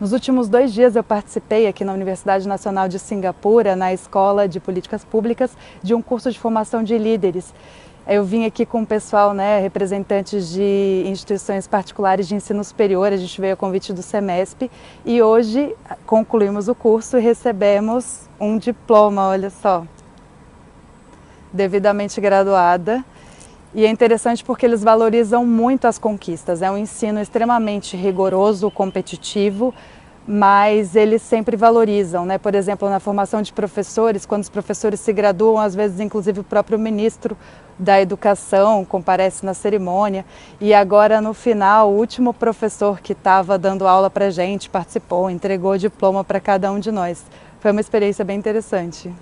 Nos últimos dois dias eu participei aqui na Universidade Nacional de Singapura, na Escola de Políticas Públicas, de um curso de formação de líderes. Eu vim aqui com o pessoal, né, representantes de instituições particulares de ensino superior, a gente veio a convite do SEMESP e hoje concluímos o curso e recebemos um diploma, olha só, devidamente graduada. E é interessante porque eles valorizam muito as conquistas. É um ensino extremamente rigoroso, competitivo, mas eles sempre valorizam, né? Por exemplo, na formação de professores, quando os professores se graduam, às vezes inclusive o próprio ministro da educação comparece na cerimônia. E agora no final, o último professor que estava dando aula para gente participou, entregou o diploma para cada um de nós. Foi uma experiência bem interessante.